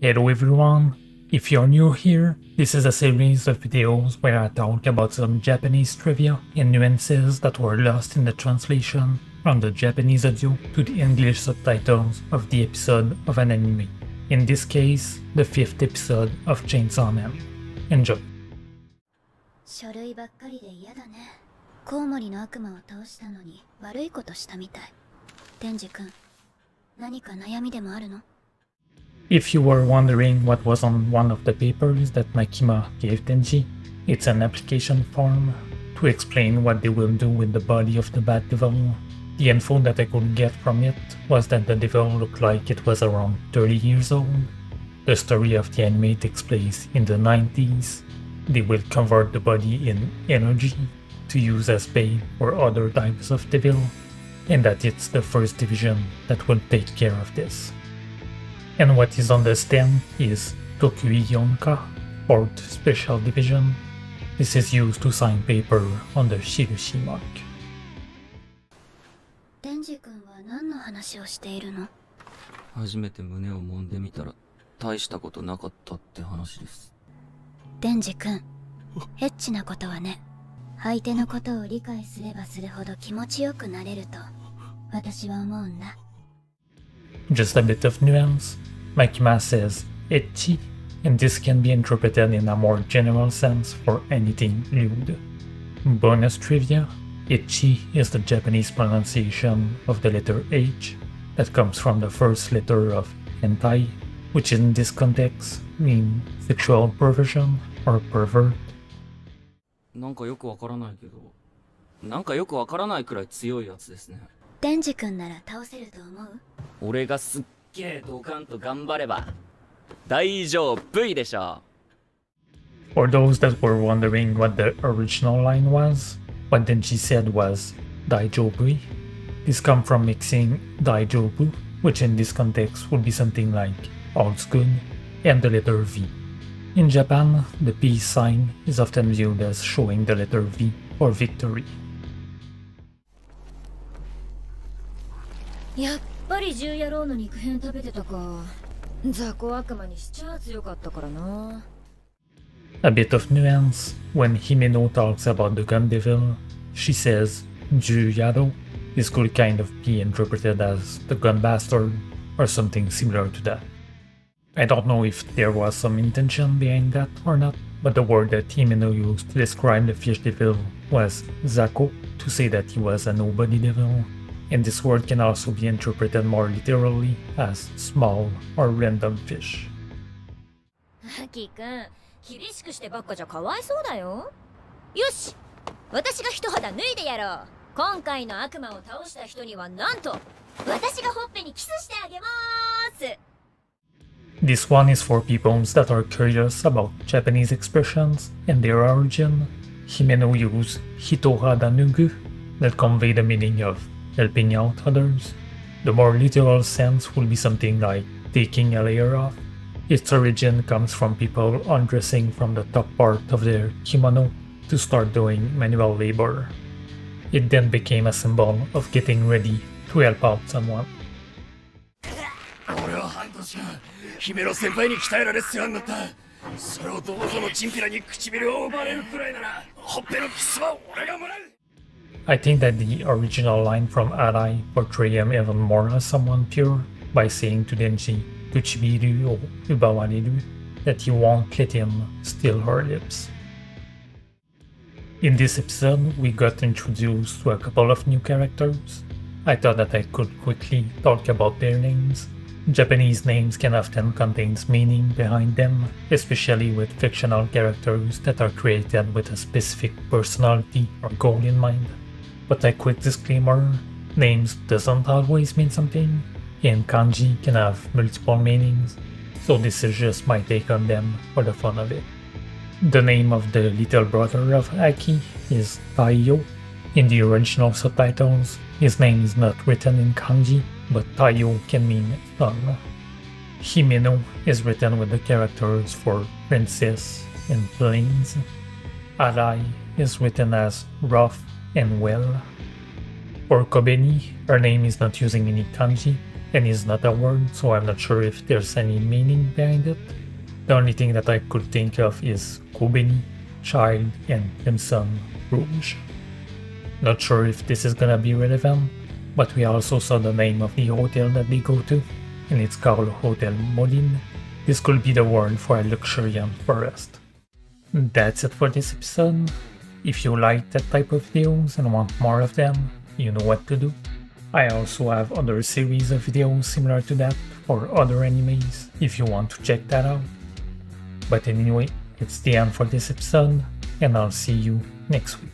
Hello everyone! If you're new here, this is a series of videos where I talk about some Japanese trivia and nuances that were lost in the translation from the Japanese audio to the English subtitles of the episode of an anime. In this case, the fifth episode of Chainsaw Man. Enjoy! 書類ばっかりで嫌だねコウモリの悪魔を倒したのに悪いことしたみたい天智くん何か悩みでもあるの if you were wondering what was on one of the papers that Makima gave Denji, it's an application form to explain what they will do with the body of the Bat Devil. The info that I could get from it was that the devil looked like it was around 30 years old. The story of the anime takes place in the 90s. They will convert the body in energy to use as bait for other types of devil, and that it's the first division that will take care of this. And what is on the stem is Tokui Yonka, 4th Special Division. This is used to sign paper on the Shirushi mark. 天智くんは何の話をしているの初めて胸を揉んでみたら大したことなかったって話です天智くんエッチなことはね相手のことを理解すればするほど気持ちよくなれると私は思うんだ Just a bit of nuance. Makima says ecchi, and this can be interpreted in a more general sense for anything lewd. Bonus trivia Ecchi is the Japanese pronunciation of the letter H that comes from the first letter of hentai, which in this context means sexual perversion or pervert. なんかよくわからないけどなんかよくわからないくらい強いやつですね 天智くんなら倒せると思う俺がすっげえドカンと頑張れば大丈夫いでしょ For those that were wondering what the original line was, what Denji said was Daijobui. This comes from mixing Daijobu, which in this context would be something like all's good, and the letter V. In Japan, the peace sign is often viewed as showing the letter V or victory. やっぱり獣野郎の肉片食べてたか雑魚悪魔にしちゃ強かったからな A bit of nuance. When Himeno talks about the Gun Devil, she says Juyaro. This could kind of be interpreted as the Gun Bastard or something similar to that. I don't know if there was some intention behind that or not, but the word that Himeno used to describe the Fish Devil was Zako, to say that he was a nobody devil and this word can also be interpreted more literally as small or random fish. アキくん厳しくしてばっかじゃかわいそうだよよし私が一肌脱いでやろう今回の悪魔を倒した人にはなんと私がほっぺにキスしてあげまーす This one is for people that are curious about Japanese expressions and their origin. Himeno used hitohada nugu that convey the meaning of helping out others. The more literal sense will be something like taking a layer off. Its origin comes from people undressing from the top part of their kimono to start doing manual labor. It then became a symbol of getting ready to help out someone. 俺は半年間姫野先輩に鍛えられ世話になったそれをどうぞのチンピラに唇を奪われるくらいならほっぺのキスは俺がもらう I think that the original line from Arai portray him even more as someone pure by saying to Denji, Kuchibiru or Ubawareru, that he won't let him steal her lips. In this episode, we got introduced to a couple of new characters. I thought that I could quickly talk about their names. Japanese names can often contain meaning behind them, especially with fictional characters that are created with a specific personality or goal in mind. But a quick disclaimer, names doesn't always mean something, and kanji can have multiple meanings, so this is just my take on them for the fun of it. The name of the little brother of Aki is Taiyo. In the original subtitles, his name is not written in kanji, but Taiyo can mean sun. Himeno is written with the characters for princess and plains. Arai is written as rough and well. For Kobeni, her name is not using any kanji, and is not a word, so I'm not sure if there's any meaning behind it. The only thing that I could think of is Kobeni, Child, and Crimson Rouge. Not sure if this is gonna be relevant, but we also saw the name of the hotel that they go to, and it's called Hotel Moline. This could be the word for a luxuriant forest. That's it for this episode. If you like that type of videos and want more of them, you know what to do. I also have other series of videos similar to that for other animes if you want to check that out. But anyway, it's the end for this episode, and I'll see you next week.